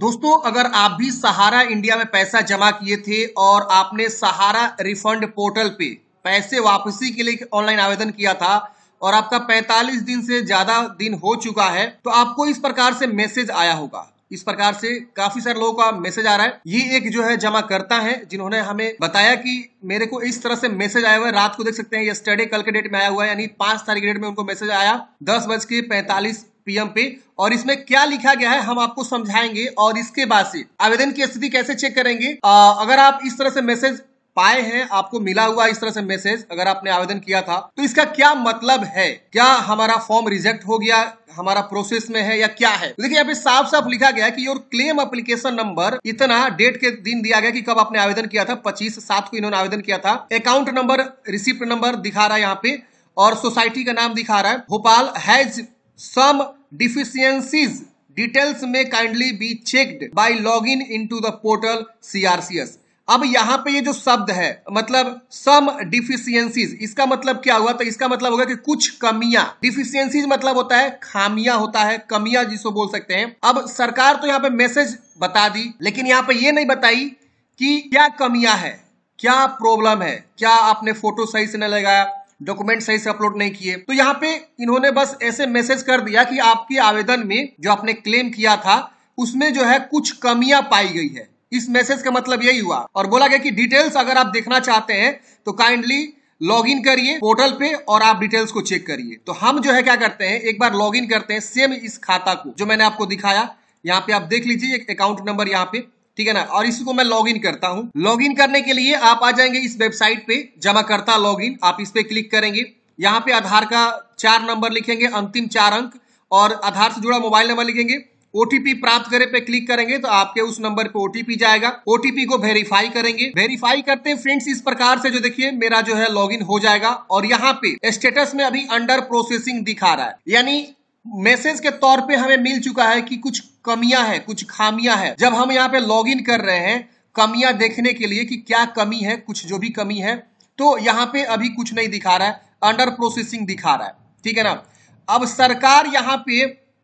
दोस्तों, अगर आप भी सहारा इंडिया में पैसा जमा किए थे और आपने सहारा रिफंड पोर्टल पे पैसे वापसी के लिए ऑनलाइन आवेदन किया था और आपका 45 दिन से ज़्यादा दिन हो चुका है तो आपको इस प्रकार से मैसेज आया होगा। इस प्रकार से काफ़ी सारे लोगों का मैसेज आ रहा है। ये एक जो है जमा करता है, जिन्होंने हमें बताया कि मेरे को इस तरह से मैसेज आया हुआ है। रात को देख सकते हैं ये स्टडी कल के डेट में आया हुआ है, यानी पाँच तारीख के डेट में उनको मैसेज आया। दस बज के पैंतालीस पीएम पे और इसमें क्या लिखा गया है हम आपको समझाएँगे और इसके बाद से आवेदन की स्थिति कैसे चेक करेंगे। आ, अगर आप इस तरह से मैसेज पाए हैं आपको मिला हुआ इस तरह से मैसेज अगर आपने आवेदन किया था तो इसका क्या मतलब है? क्या हमारा फॉर्म रिजेक्ट हो गया हमारा प्रोसेस में है या क्या है? देखिए यहाँ पे साफ़ साफ़ लिखा गया है कि योर क्लेम एप्लीकेशन नंबर इतना डेट के दिन दिया गया कि कब आपने आवेदन किया था पच्चीस सात को इन्होंने आवेदन किया था। अकाउंट नंबर रिसिप्ट नंबर दिखा रहा है यहाँ पे और सोसाइटी का नाम दिखा रहा है। भोपाल हैज़ सम में kindly be checked by log in in to the portal CRCS अब यहाँ पे ये जो शब्द है मतलब सम डिफिशियंसीज इसका मतलब क्या हुआ? तो इसका मतलब होगा कि कुछ कमियाँ। डिफिशियंसीज मतलब होता है, खामियाँ होता है, कमियाँ जिसको बोल सकते हैं। अब सरकार तो यहाँ पे मैसेज बता दी, लेकिन यहाँ पे ये नहीं बताई कि क्या कमियाँ है, क्या प्रॉब्लम है, क्या आपने फ़ोटो सही से न लगाया। डॉक्यूमेंट सही से अपलोड नहीं किए। तो यहाँ पे इन्होंने बस ऐसे मैसेज कर दिया कि आपके आवेदन में जो आपने क्लेम किया था, उसमें जो है कुछ कमियाँ पाई गई है। इस मैसेज का मतलब यही हुआ। और बोला गया कि डिटेल्स अगर आप देखना चाहते हैं तो काइंडली लॉग इन करिए पोर्टल पे और आप डिटेल्स को चेक करिए। तो हम जो है क्या करते हैं, एक बार लॉग इन करते हैं सेम इस खाता को, जो मैंने आपको दिखाया। यहाँ पे आप देख लीजिए, एक अकाउंट नंबर यहाँ पे। ठीक है ना? और इसको मैं लॉग इन करता हूँ। लॉग इन करने के लिए आप आ जाएँगे इस वेबसाइट पे जमा करता लॉग इन आप इस पे क्लिक करेंगे। यहाँ पे आधार का चार नंबर लिखेंगे, अंतिम चार अंक। और आधार से जुड़ा मोबाइल नंबर लिखेंगे। ओटीपी प्राप्त करे पे क्लिक करेंगे तो आपके उस नंबर पे ओटीपी जाएगा। ओटीपी को वेरीफाई करेंगे। वेरीफाई करते हैं फ्रेंड्स इस प्रकार से जो देखिए, मेरा जो है लॉगिन हो जाएगा। और यहाँ पे स्टेटस में अभी अंडर प्रोसेसिंग दिखा रहा है। यानी मैसेज के तौर पे हमें मिल चुका है कि कुछ कमियाँ है, कुछ खामियाँ हैं। जब हम यहाँ पे लॉग इन कर रहे हैं, कमियाँ देखने के लिए कि क्या कमी है, कुछ जो भी कमी है तो यहाँ पे अभी कुछ नहीं दिखा रहा है अंडर प्रोसेसिंग दिखा रहा है। ठीक है ना? अब सरकार यहाँ पे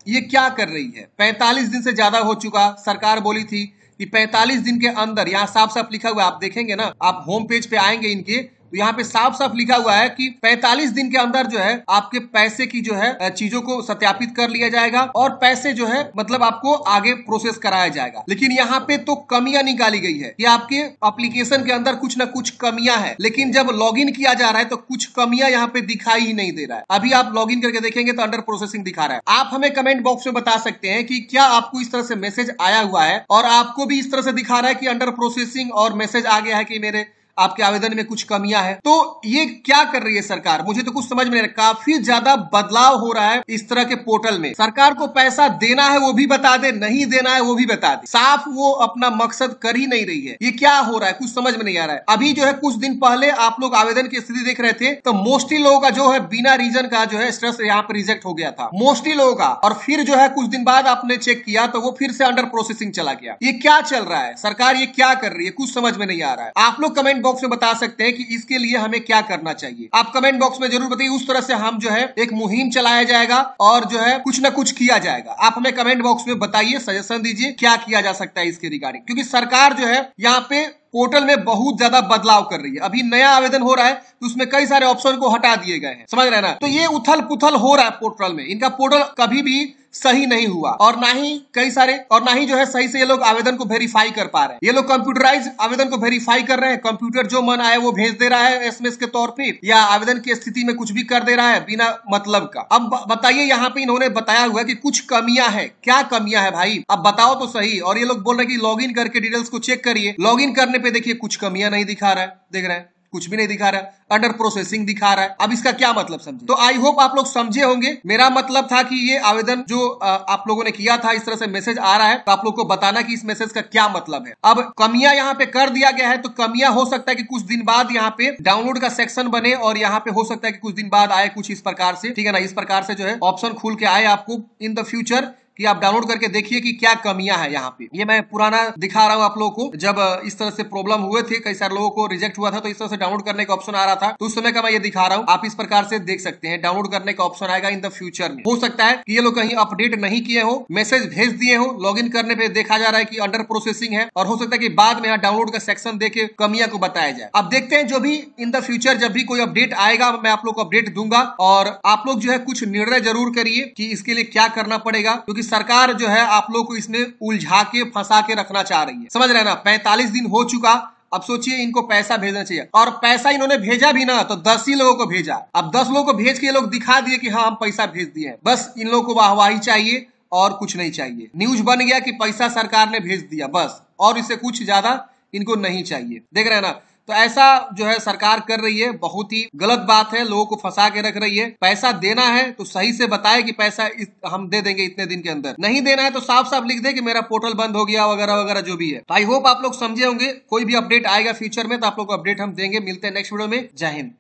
ये क्या कर रही है? 45 दिन से ज़्यादा हो चुका, सरकार बोली थी कि 45 दिन के अंदर, यहाँ साफ़ साफ़ लिखा हुआ आप देखेंगे ना, आप होम पेज पे आएँगे इनके यहाँ पे साफ़ साफ़ लिखा हुआ है कि 45 दिन के अंदर जो है, आपके पैसे की जो है चीज़ों को सत्यापित कर लिया जाएगा और पैसे जो है मतलब आपको आगे प्रोसेस कराया जाएगा। लेकिन यहाँ पे तो कमियाँ निकाली गई है। कि आपके एप्लीकेशन के अंदर कुछ ना कुछ कमियाँ है। लेकिन जब लॉग किया जा रहा है तो कुछ कमियाँ यहाँ पे दिखाई ही नहीं दे रहा है। अभी आप लॉग करके देखेंगे तो अंडर प्रोसेसिंग दिखा रहा है। आप हमें कमेंट बॉक्स में बता सकते हैं कि क्या आपको इस तरह से मैसेज आया हुआ है और आपको भी इस तरह से दिखा रहा है कि अंडर प्रोसेसिंग और मैसेज आ गया है कि मेरे आपके आवेदन में कुछ कमियाँ है। तो ये क्या कर रही है सरकार? मुझे तो कुछ समझ में नहीं काफ़ी ज़्यादा बदलाव हो रहा है इस तरह के पोर्टल में। सरकार को पैसा देना है, वो भी बता दे, नहीं देना है, वो भी बता दे। साफ़ वो अपना मकसद कर ही नहीं रही है। ये क्या हो रहा है? कुछ समझ में नहीं आ रहा है। अभी जो है, कुछ दिन पहले आप लोग आवेदन की स्थिति देख रहे थे तो मोस्टली लोगों का जो है, बिना रीजन का जो है, स्ट्रेस यहाँ पे रिजेक्ट हो गया था। मोस्टली लोगों का। और फिर जो है, कुछ दिन बाद आपने चेक किया तो वो फिर से अंडर प्रोसेसिंग चला गया। ये क्या चल रहा है? सरकार ये क्या कर रही है? कुछ समझ में नहीं आ रहा है। आप लोग कमेंट बॉक्स में बता सकते हैं कि इसके लिए हमें क्या करना चाहिए। आप कमेंट बॉक्स में ज़रूर बताइए। उस तरह से हम जो है एक मुहिम चलाया जाएगा और जो है कुछ ना कुछ किया जाएगा। आप हमें कमेंट बॉक्स में बताइए सजेशन दीजिए क्या किया जा सकता है इसके रिगार्डिंग क्योंकि सरकार जो है यहाँ पे पोर्टल में बहुत ज़्यादा बदलाव कर रही है। अभी नया आवेदन हो रहा है तो उसमें कई सारे ऑप्शन को हटा दिए गए हैं। समझ रहे ना? तो ये उथल पुथल हो रहा है पोर्टल में। इनका पोर्टल कभी भी सही नहीं हुआ। और ना ही कई सारे, और ना ही जो है सही से ये लोग आवेदन को वेरीफाई कर पा रहे हैं। ये लोग कंप्यूटराइज आवेदन को वेरीफाई कर रहे हैं। कंप्यूटर जो मन आए वो भेज दे रहा है एसएमएस के तौर पर या आवेदन की स्थिति में कुछ भी कर दे रहा है बिना मतलब का। अब बताइए यहाँ पे इन्होंने बताया हुआ कि कुछ कमियाँ है। क्या कमियाँ है भाई? अब बताओ तो सही। और ये लोग बोल रहे कि लॉग करके डिटेल्स को चेक करिए। लॉग करने पे देखिए कुछ कमियाँ नहीं दिखा रहा है। देख रहे हैं। कुछ भी नहीं दिखा रहा है अंडर प्रोसेसिंग दिखा रहा है। अब इसका क्या मतलब समझे? तो आई होप आप लोग समझे होंगे। मेरा मतलब था कि ये आवेदन जो आप लोगों ने किया था, इस तरह से मैसेज आ रहा है तो आप लोग को बताना कि इस मैसेज का क्या मतलब है। अब कमियाँ यहाँ पे कर दिया गया है तो कमियाँ हो सकता है कि कुछ दिन बाद यहाँ पे डाउनलोड का सेक्शन बने और यहाँ पे हो सकता है कि कुछ दिन बाद आए कुछ इस प्रकार से। ठीक है ना? इस प्रकार से जो है ऑप्शन खुल के आए आपको इन द फ्यूचर कि आप डाउनलोड करके देखिए कि क्या कमियाँ है यहाँ पे। ये मैं पुराना दिखा रहा हूँ आप लोगों को। जब, इस तरह से प्रॉब्लम हुए थे, कई सारे लोगों को रिजेक्ट हुआ था तो इस तरह से डाउनलोड करने का ऑप्शन आ रहा था। तो उस समय का मैं ये दिखा रहा हूँ। आप इस प्रकार से देख सकते हैं। डाउनलोड करने का ऑप्शन आएगा इन द फ्यूचर में। हो सकता है कि ये लोग कहीं अपडेट नहीं किए हो मैसेज भेज दिए हो लॉग करने पे देखा जा रहा है कि अंडर प्रोसेसिंग है। और हो सकता है कि बाद में यहाँ डाउनलोड का सेक्शन देके कमियाँ को बताया जाए। अब देखते हैं जो भी इन द फ्यूचर जब भी कोई अपडेट आएगा, मैं आप लोग को अपडेट दूँगा। और आप लोग जो है कुछ निर्णय ज़रूर करिए कि इसके लिए क्या करना पड़ेगा। क्योंकि सरकार जो है आप लोग को इसमें उलझा के, फंसा के रखना चाह रही है। समझ रहे ना? पैंतालीस दिन हो चुका, अब सोचिए इनको पैसा भेजना चाहिए। और पैसा इन्होंने भेजा भी ना तो दस ही लोगों को भेजा। अब दस लोगों को भेज के ये लोग दिखा दिए कि हाँ हम पैसा भेज दिए बस इन लोगों को वाहवाही चाहिए और कुछ नहीं चाहिए। न्यूज़ बन गया कि पैसा सरकार ने भेज दिया, बस। और इससे कुछ ज़्यादा इनको नहीं चाहिए। देख रहे हैं ना? तो ऐसा जो है सरकार कर रही है, बहुत ही गलत बात है, लोगों को फंसा के रख रही है। पैसा देना है तो सही से बताए कि पैसा हम दे देंगे इतने दिन के अंदर। नहीं देना है तो साफ़ साफ़ लिख दे कि मेरा पोर्टल बंद हो गया, वगैरह वगैरह जो भी है। तो आई होप आप लोग समझे होंगे, कोई भी अपडेट आएगा फ्यूचर में तो आप लोग को अपडेट हम देंगे। मिलते हैं नेक्स्ट वीडियो में। जय हिंद।